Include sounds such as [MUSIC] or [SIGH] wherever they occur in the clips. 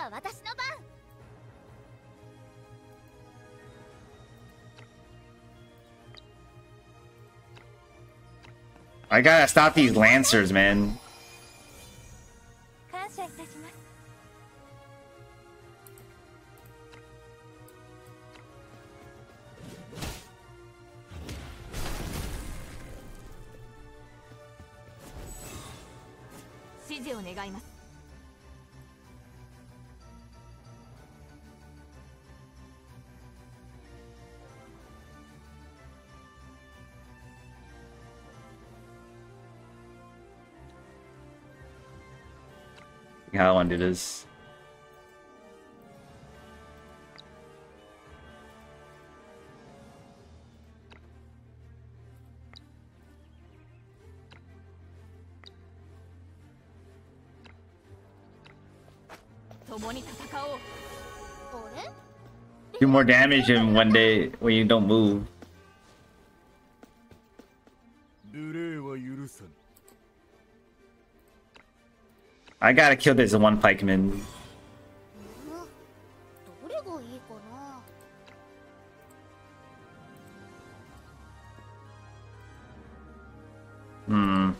は私の番 I gotta stop these lancers, man. Haaland it is. Do more damage in one day when you don't move. I gotta kill this one pikeman. Hmm.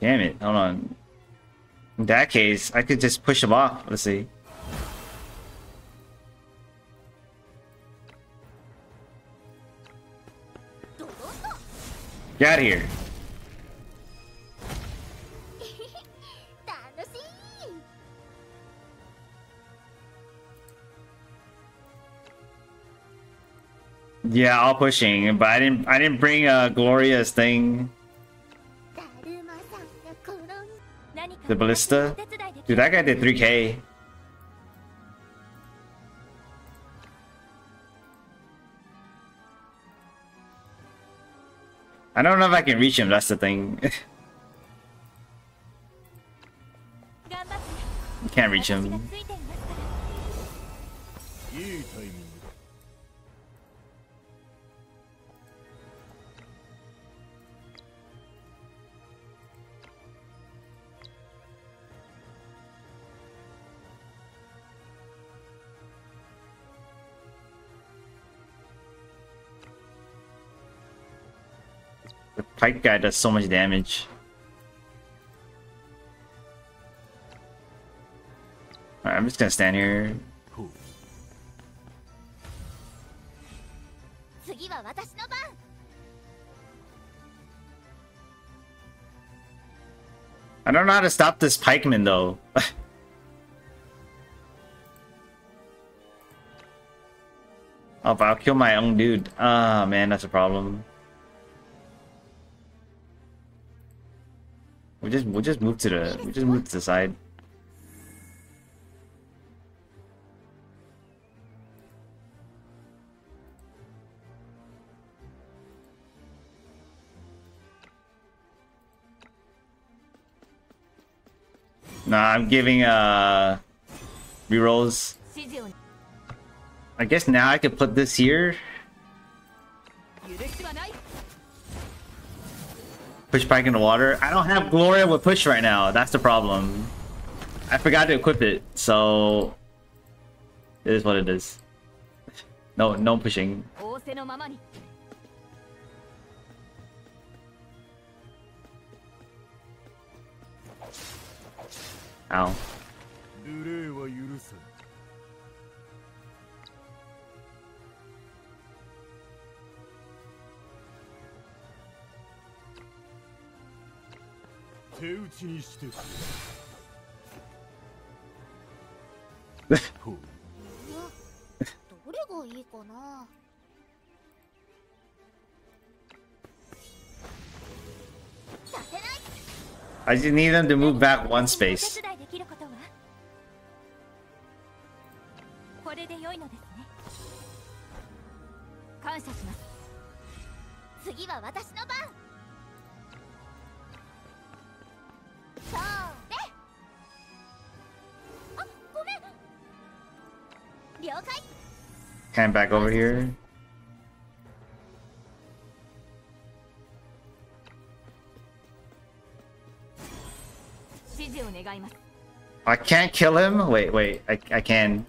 Damn it, hold on. In that case, I could just push him off. Let's see. Get out of here. Yeah, all pushing, but I didn't I didn't bring a glorious thing. The ballista? Dude, that guy did 3k. I don't know if I can reach him, that's the thing. [LAUGHS] Can't reach him. The pike guy does so much damage. I'm just gonna stand here. I don't know how to stop this pikeman though. [LAUGHS] oh, but I'll kill my own dude. Ah, oh, man, that's a problem. We just we'll just move to the we just move to the side. Nah, I'm giving uh rerolls. I guess now I could put this here. Push back in the water. I don't have Gloria with push right now. That's the problem. I forgot to equip it, so it is what it is. No, no pushing. Ow. 手打ちにしてくれほうどれがいいかな I just need them to move back one お space. Hand back over here. I can't kill him? Wait, wait, I, I can.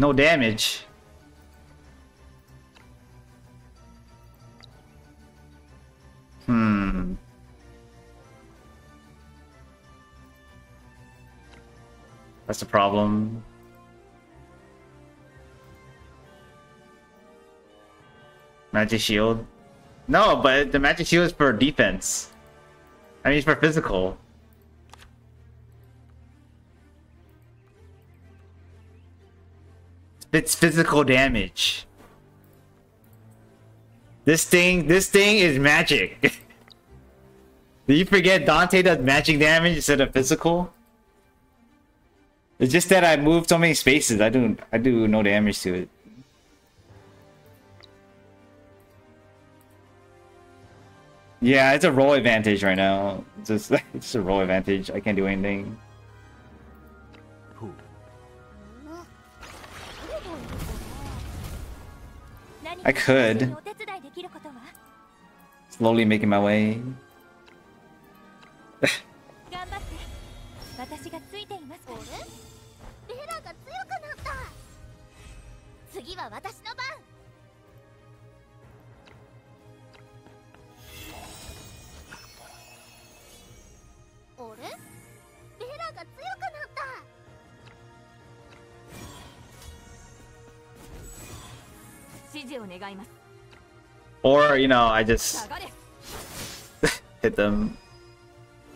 No damage. Hmm. That's the problem. Magic shield. No, but the magic shield is for defense. I mean, it's for physical. It's physical damage. This thing, this thing is magic. [LAUGHS] Did you forget Dante does magic damage instead of physical? It's just that I moved so many spaces. I do, I do no damage to it. Yeah, it's a role advantage right now. [LAUGHS] It's just, it's just a role advantage. I can't do anything. I か could. 私にお手伝いできることは Slowly making my way. Or, you know, I just [LAUGHS] hit them.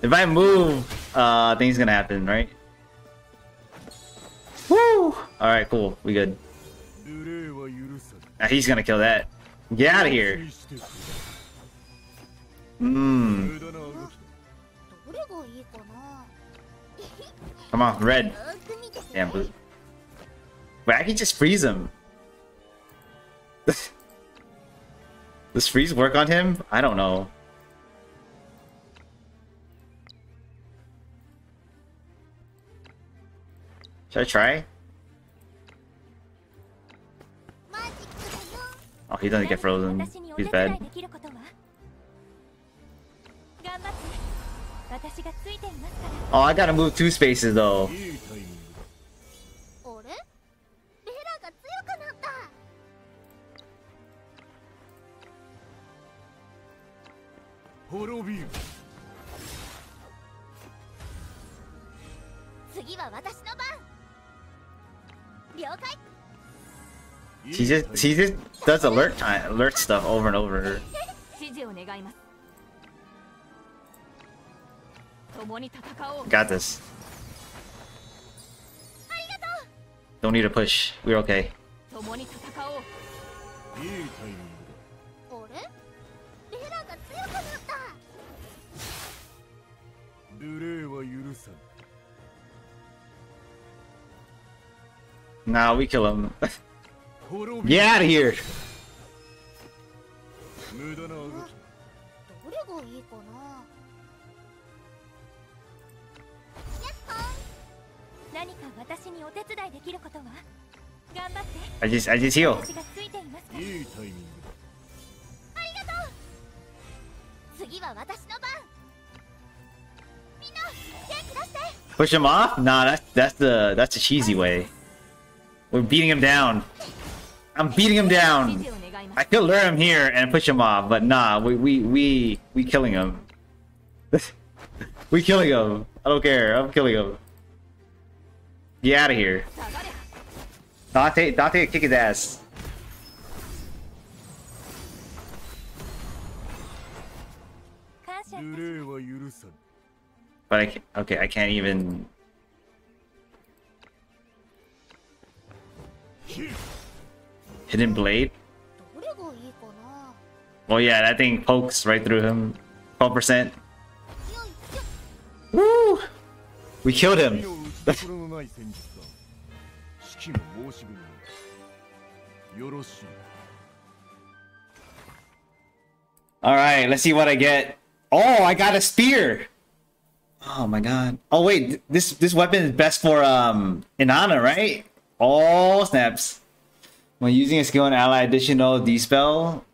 If I move, uh, things gonna happen, right? Woo! Alright, cool. We good. Now he's gonna kill that. Get out of here! Mmm. Come on, red. Damn, blue. Wait, I can just freeze him. [LAUGHS] Does freeze work on him? I don't know. Should I try? Oh, he doesn't get frozen. He's bad. Oh, I gotta move two spaces though. 滅びる次は私の番了解 He just he just does alert time alert stuff over and over. 指示を願います共に戦おう Got this. Don't need to push. We're okay. 共に戦おういいタイミング 無礼は許さぬ Nah, we kill him. [LAUGHS] Get out of here. 無駄な動き。だどれがいいかな？何か私にお手伝いできることは？頑張って。I just I just heal. いていタイミング次は私の Push him off? Nah, that's that's the that's the cheesy way. We're beating him down. I'm beating him down. I could lure him here and push him off, but nah, we we we we killing him. [LAUGHS] we killing him. I don't care. I'm killing him. Get out of here. Dante, Dante, kick his ass. But I can't, okay, I can't even. Hidden blade. Oh yeah, that thing pokes right through him. Twelve percent. Woo! We killed him. [LAUGHS] All right, let's see what I get. Oh, I got a spear. Oh my god. Oh wait, this this weapon is best for um Inanna, right? Oh snaps. When using a skill on ally additional dispel,